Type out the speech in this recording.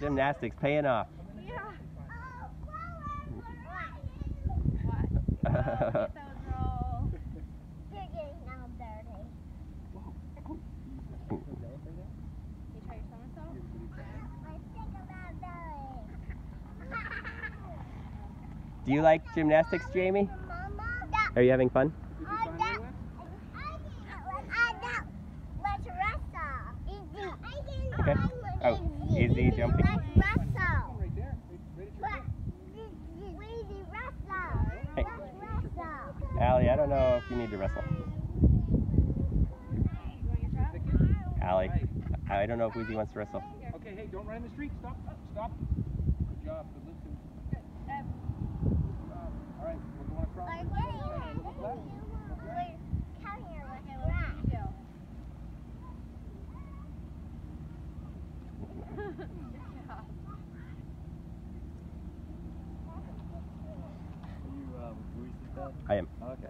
Gymnastics paying off. Do you like gymnastics, Jamie? Are you having fun? Okay. Oh, easy jumping. Wrestle. Right there. Right at your feet. Wrestle. Hey. Let's wrestle. Allie, I don't know if you need to wrestle. You want your truck? Allie, I don't know if Weezie wants to wrestle. Okay, hey, don't run in the street. Stop. Stop. I am. Okay.